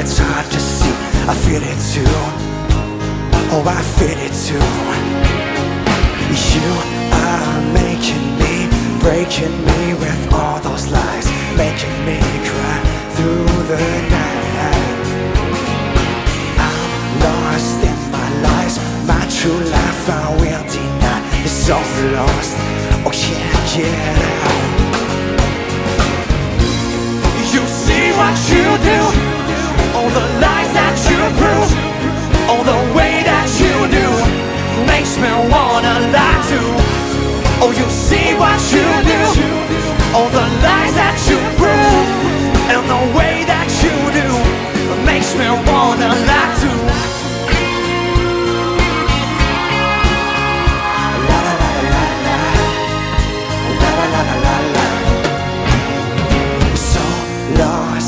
it's hard to see. I feel it too. Oh, I feel it too. You are making me, breaking me with all those lies, making me cry through the found within tonight. is all lost. Oh yeah, yeah.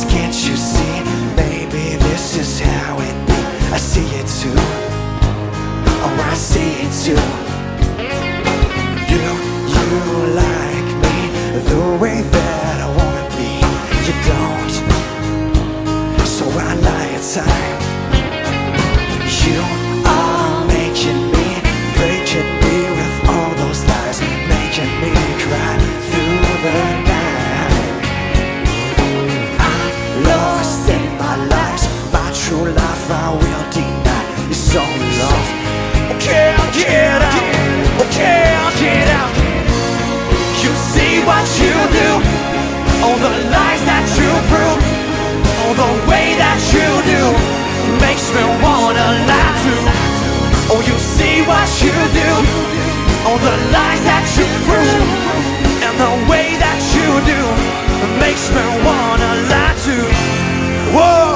Can't you see? Maybe this is how it be. I see it too. Oh, I see it too. You, you like me the way that I wanna be. You don't, so I lie at time. You what you do, all the lies that you prove, all the way that you do, makes me wanna lie to. Oh, you see what you do, all the lies that you prove, and the way that you do, makes me wanna lie to. Whoa,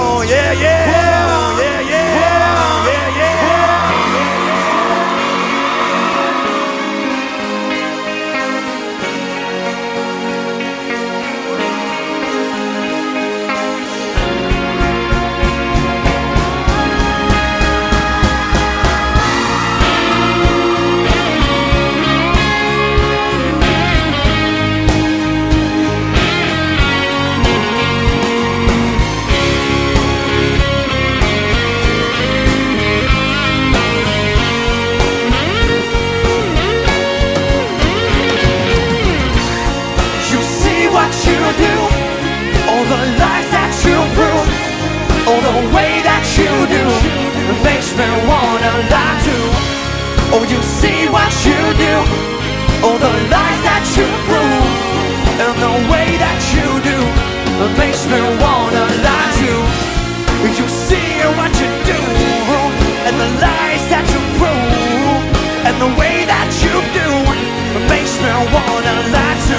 lie to.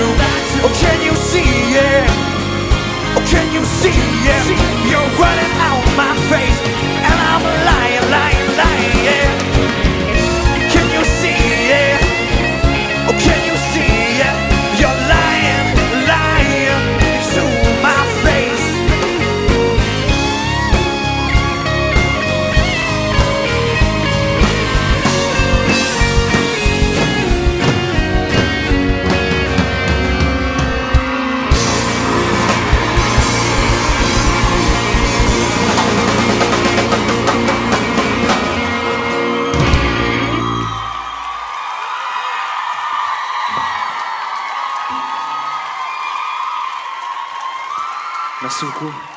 Oh, can you see it? Oh, can you see it? You're running out 那首歌。